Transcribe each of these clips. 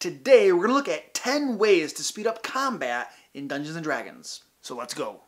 Today, we're to look at 10 ways to speed up combat in Dungeons & Dragons. So let's go.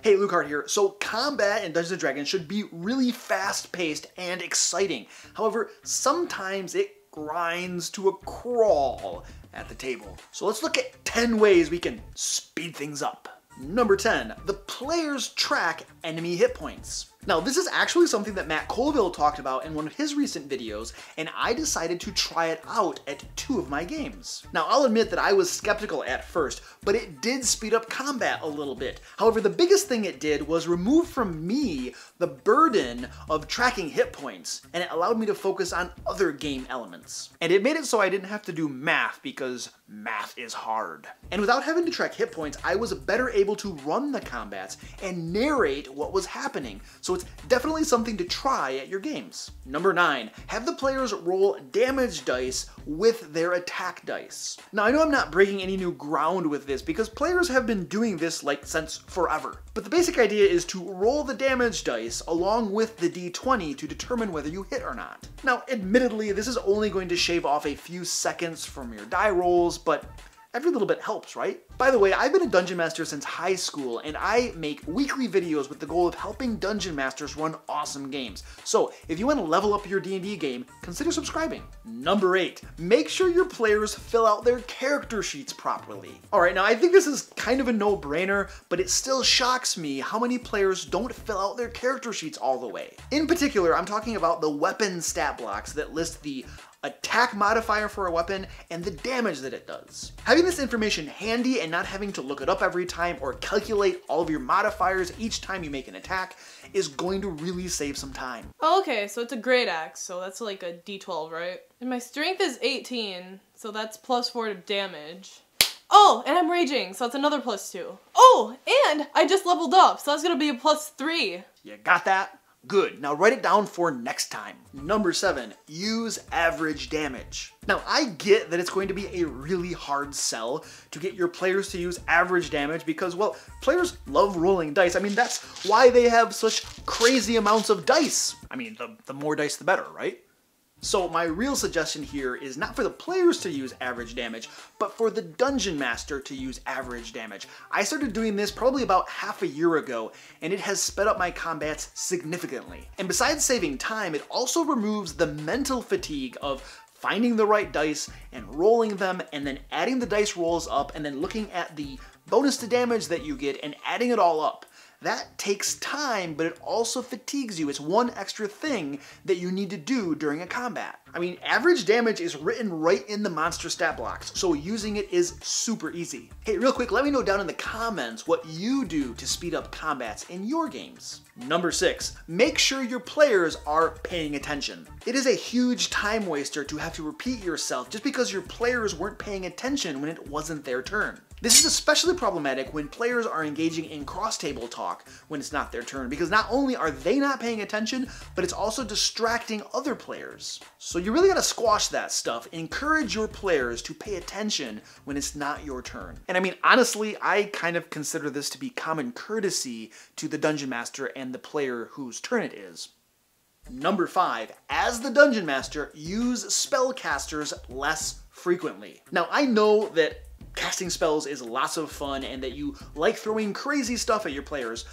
Hey, Luke Hart here. So combat in Dungeons & Dragons should be really fast-paced and exciting. However, sometimes it grinds to a crawl at the table. So let's look at 10 ways we can speed things up. Number 10, the players track enemy hit points. Now, this is actually something that Matt Colville talked about in one of his recent videos, and I decided to try it out at two of my games. Now, I'll admit that I was skeptical at first, but it did speed up combat a little bit. However, the biggest thing it did was remove from me the burden of tracking hit points, and it allowed me to focus on other game elements. And it made it so I didn't have to do math because math is hard. And without having to track hit points, I was better able to run the combats and narrate what was happening. So it's definitely something to try at your games. Number 9. Have the players roll damage dice with their attack dice. Now I know I'm not breaking any new ground with this because players have been doing this like since forever. But the basic idea is to roll the damage dice along with the d20 to determine whether you hit or not. Now admittedly this is only going to shave off a few seconds from your die rolls, but every little bit helps, right? By the way, I've been a Dungeon Master since high school, and I make weekly videos with the goal of helping Dungeon Masters run awesome games. So if you want to level up your D&D game, consider subscribing. Number 8. Make sure your players fill out their character sheets properly. Alright, now I think this is kind of a no-brainer, but it still shocks me how many players don't fill out their character sheets all the way. In particular, I'm talking about the weapon stat blocks that list the attack modifier for a weapon, and the damage that it does. Having this information handy and not having to look it up every time or calculate all of your modifiers each time you make an attack is going to really save some time. Oh, okay, so it's a great axe, so that's like a d12, right? And my strength is 18, so that's plus 4 to damage. Oh, and I'm raging, so that's another plus 2. Oh, and I just leveled up, so that's gonna be a plus 3. You got that? Good, now write it down for next time. Number seven, use average damage. Now I get that it's going to be a really hard sell to get your players to use average damage because, well, players love rolling dice. I mean, that's why they have such crazy amounts of dice. I mean, the, the more dice, the better, right? So my real suggestion here is not for the players to use average damage, but for the Dungeon Master to use average damage. I started doing this probably about half a year ago, and it has sped up my combats significantly. And besides saving time, it also removes the mental fatigue of finding the right dice and rolling them and then adding the dice rolls up and then looking at the bonus to damage that you get and adding it all up. That takes time, but it also fatigues you. It's one extra thing that you need to do during a combat. I mean, average damage is written right in the monster stat blocks, so using it is super easy. Hey, real quick, let me know down in the comments what you do to speed up combats in your games. Number six, make sure your players are paying attention. It is a huge time waster to have to repeat yourself just because your players weren't paying attention when it wasn't their turn. This is especially problematic when players are engaging in cross-table talk when it's not their turn, because not only are they not paying attention, but it's also distracting other players. So you really gotta squash that stuff. Encourage your players to pay attention when it's not your turn. And I mean, honestly, I kind of consider this to be common courtesy to the Dungeon Master and the player whose turn it is. Number 5. As the Dungeon Master, use spellcasters less frequently. Now, I know that casting spells is lots of fun and that you like throwing crazy stuff at your players.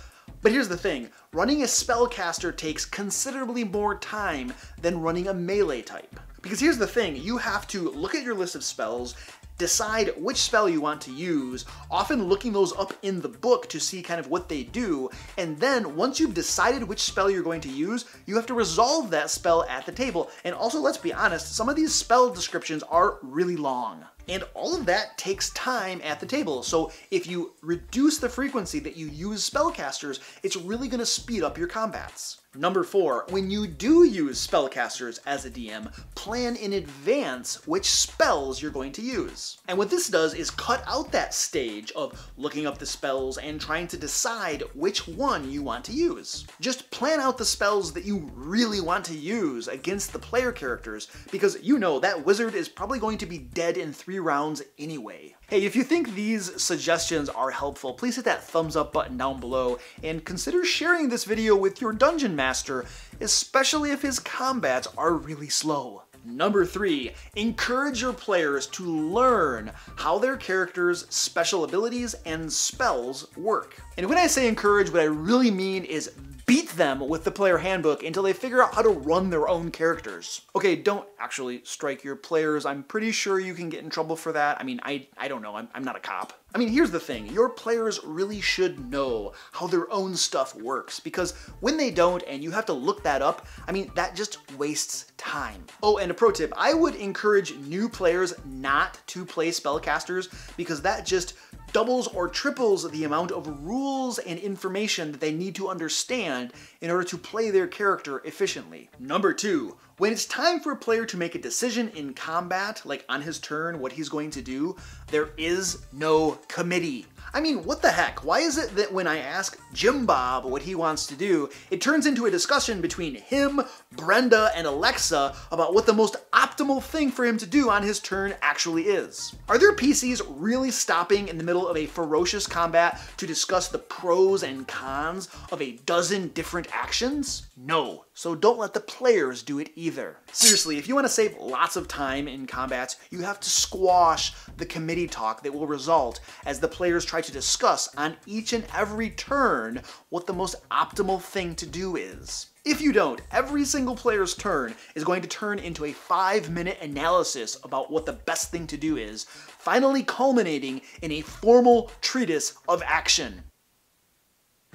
But here's the thing, running a spellcaster takes considerably more time than running a melee type. Because here's the thing, you have to look at your list of spells decide which spell you want to use, often looking those up in the book to see kind of what they do, and then once you've decided which spell you're going to use, you have to resolve that spell at the table. And also, let's be honest, some of these spell descriptions are really long. And all of that takes time at the table. So if you reduce the frequency that you use spellcasters, it's really gonna speed up your combats. Number four, when you do use spellcasters as a DM, plan in advance which spells you're going to use. And what this does is cut out that stage of looking up the spells and trying to decide which one you want to use. Just plan out the spells that you really want to use against the player characters because you know that wizard is probably going to be dead in three rounds anyway. Hey, if you think these suggestions are helpful, please hit that thumbs up button down below and consider sharing this video with your dungeon master, especially if his combats are really slow. Number three, encourage your players to learn how their character's special abilities and spells work. And when I say encourage, what I really mean is beat them with the player handbook until they figure out how to run their own characters. Okay, don't actually strike your players. I'm pretty sure you can get in trouble for that. I mean, I, I don't know. I'm, I'm not a cop. I mean, here's the thing. Your players really should know how their own stuff works because when they don't and you have to look that up, I mean, that just wastes time. Oh, and a pro tip, I would encourage new players not to play spellcasters because that just doubles or triples the amount of rules and information that they need to understand in order to play their character efficiently. Number two, when it's time for a player to make a decision in combat, like on his turn, what he's going to do, there is no committee. I mean, what the heck? Why is it that when I ask Jim Bob what he wants to do, it turns into a discussion between him, Brenda, and Alexa about what the most optimal thing for him to do on his turn actually is? Are there PCs really stopping in the middle of a ferocious combat to discuss the pros and cons of a dozen different actions? No. So don't let the players do it either. Seriously, if you want to save lots of time in combats, you have to squash the committee talk that will result as the players try to discuss on each and every turn what the most optimal thing to do is. If you don't, every single player's turn is going to turn into a five minute analysis about what the best thing to do is, finally culminating in a formal treatise of action.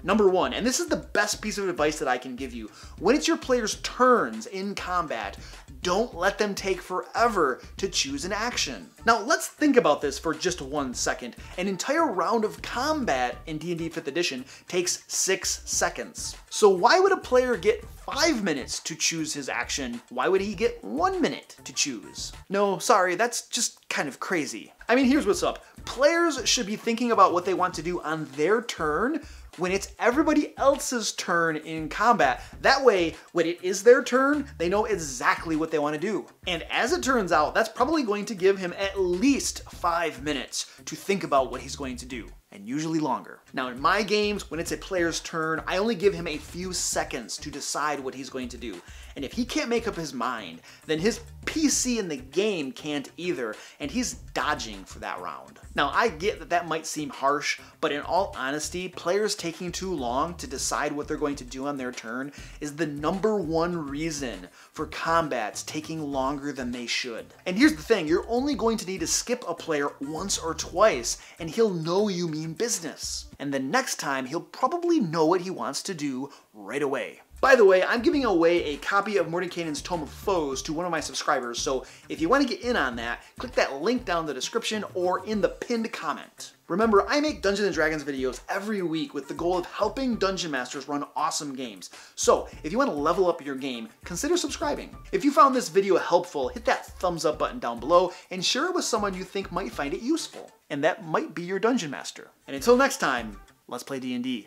Number one, and this is the best piece of advice that I can give you. When it's your player's turns in combat, don't let them take forever to choose an action. Now let's think about this for just one second. An entire round of combat in D&D 5th edition takes six seconds. So why would a player get five minutes to choose his action? Why would he get one minute to choose? No, sorry, that's just kind of crazy. I mean, here's what's up. Players should be thinking about what they want to do on their turn when it's everybody else's turn in combat. That way, when it is their turn, they know exactly what they want to do. And as it turns out, that's probably going to give him at least five minutes to think about what he's going to do and usually longer. Now in my games, when it's a player's turn, I only give him a few seconds to decide what he's going to do. And if he can't make up his mind, then his PC in the game can't either, and he's dodging for that round. Now, I get that that might seem harsh, but in all honesty, players taking too long to decide what they're going to do on their turn is the number one reason for combats taking longer than they should. And here's the thing, you're only going to need to skip a player once or twice, and he'll know you mean business. And the next time, he'll probably know what he wants to do right away. By the way, I'm giving away a copy of Mordenkainen's Tome of Foes to one of my subscribers, so if you want to get in on that, click that link down in the description or in the pinned comment. Remember, I make Dungeons & Dragons videos every week with the goal of helping Dungeon Masters run awesome games. So, if you want to level up your game, consider subscribing. If you found this video helpful, hit that thumbs up button down below and share it with someone you think might find it useful. And that might be your Dungeon Master. And until next time, let's play D&D.